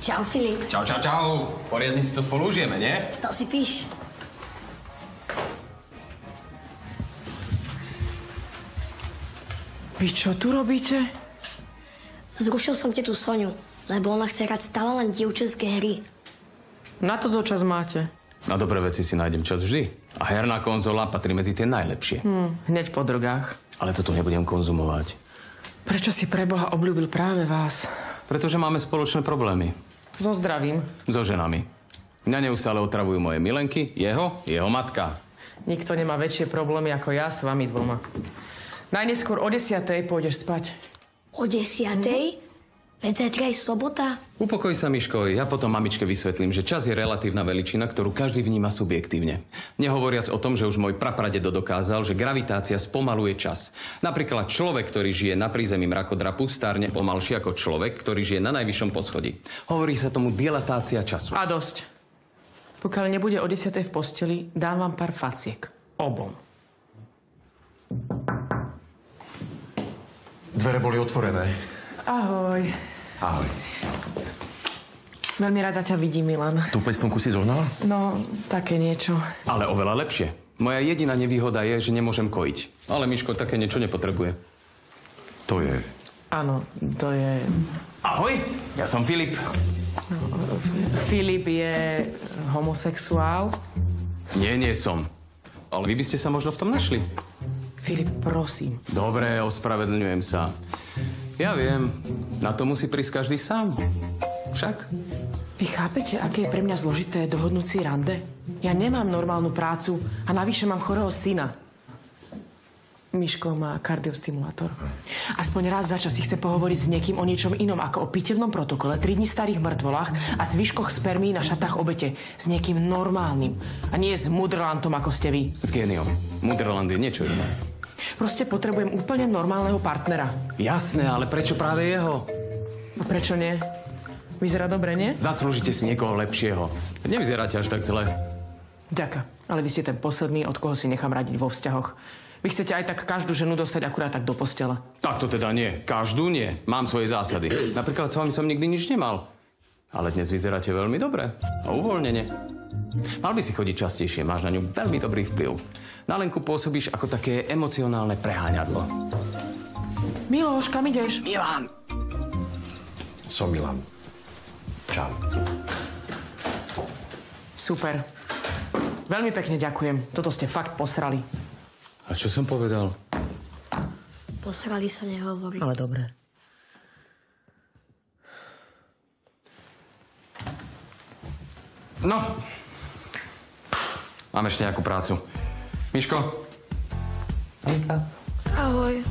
Čau, Filip. Čau, čau, čau. Poriadne si to spolu užijeme, nie? To si píš. Vy čo tu robíte? Zrušil som ti tú Soňu, lebo ona chce hrať stále len dievčenské hry. Na to dočas máte. Na dobré veci si nájdem čas vždy. A herná konzola patrí medzi tie najlepšie. Hm, hneď po drogách. Ale toto nebudem konzumovať. Prečo si pre Boha obľúbil práve vás? Pretože máme spoločné problémy. So zdravím. So ženami. Mňa neustále otravujú moje milenky, jeho, jeho matka. Nikto nemá väčšie problémy ako ja s vami dvoma. Najneskôr o desiatej pôjdeš spať. O desiatej? Veď zajtra je sobota. Upokoj sa, Miško, ja potom mamičke vysvetlím, že čas je relatívna veličina, ktorú každý vníma subjektívne. Nehovoriac o tom, že už môj prapradedo dokázal, že gravitácia spomaluje čas. Napríklad človek, ktorý žije na prízemí mrakodrapu, starne pomalšie ako človek, ktorý žije na najvyššom poschodí. Hovorí sa tomu dilatácia času. A dosť. Pokiaľ nebude o desiatej v posteli, dám vám pár faciek. Obom. Dvere boli otvorené. Ahoj. Ahoj. Veľmi rada ťa vidím, Milan. Tú pestonku si zohnala? No, také niečo. Ale oveľa lepšie. Moja jediná nevýhoda je, že nemôžem kojiť. Ale Miško také niečo nepotrebuje. To je... Áno, to je... Ahoj, ja som Filip. Filip je homosexuál. Nie, nie som. Ale vy by ste sa možno v tom našli. Filip, prosím. Dobre, ospravedlňujem sa. Ja viem, na to musí prísť každý sám. Však? Vy chápete, aké je pre mňa zložité dohodnúť si rande? Ja nemám normálnu prácu a navyše mám chorého syna. Miško má kardiostimulátor. Aspoň raz za čas si chce pohovoriť s niekým o niečom inom ako o pitevnom protokole, 3 dní starých mŕtvolách a zvyškoch spermí na šatách obete. S niekým normálnym. A nie s mudrlantom, ako ste vy. S géniom. Mudrland je niečo iné. Proste potrebujem úplne normálneho partnera. Jasné, ale prečo práve jeho? A prečo nie? Vyzerá dobre, nie? Zaslúžite si niekoho lepšieho. Nevyzeráte až tak zle. Ďaká. Ale vy ste ten posledný, od koho si nechám radiť vo vzťahoch. Vy chcete aj tak každú ženu dostať akurát tak do postele. Tak to teda nie. Každú nie. Mám svoje zásady. Napríklad s vami som nikdy nič nemal. Ale dnes vyzeráte veľmi dobre. A uvoľnene. Mal by si chodiť častejšie. Máš na ňu veľmi dobrý vplyv. Na Lenku pôsobíš ako také emocionálne preháňadlo. Miloš, kam ideš? Milan! Som Milan. Čau. Super. Veľmi pekne ďakujem. Toto ste fakt posrali. A čo som povedal? Posrali sa nehovorí. Ale dobre. No. Mám ešte nejakú prácu. Miško? Ahoj.